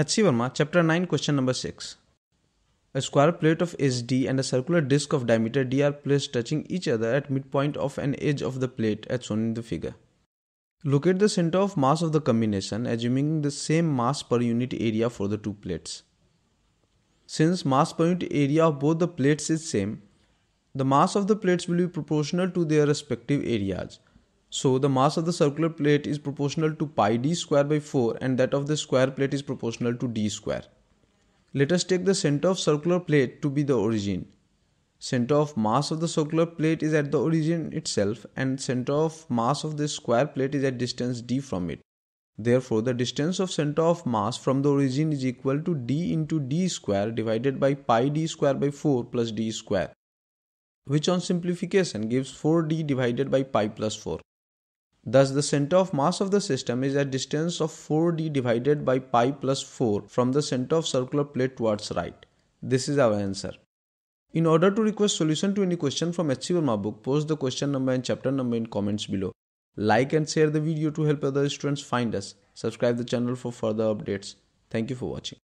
H.C. Verma, Chapter 9, Question number 6. A square plate of edge D and a circular disc of diameter D are placed touching each other at midpoint of an edge of the plate as shown in the figure. Locate the center of mass of the combination assuming the same mass per unit area for the two plates. Since mass per unit area of both the plates is same, the mass of the plates will be proportional to their respective areas. So the mass of the circular plate is proportional to pi d square by 4 and that of the square plate is proportional to d square. Let us take the center of circular plate to be the origin. Center of mass of the circular plate is at the origin itself and center of mass of the square plate is at distance d from it. Therefore, the distance of center of mass from the origin is equal to d into d square divided by pi d square by 4 plus d square, which on simplification gives 4d divided by pi plus 4. Thus, the center of mass of the system is at distance of 4d divided by pi plus 4 from the center of circular plate towards right. This is our answer. In order to request solution to any question from HC Verma book, post the question number and chapter number in comments below. Like and share the video to help other students find us. Subscribe the channel for further updates. Thank you for watching.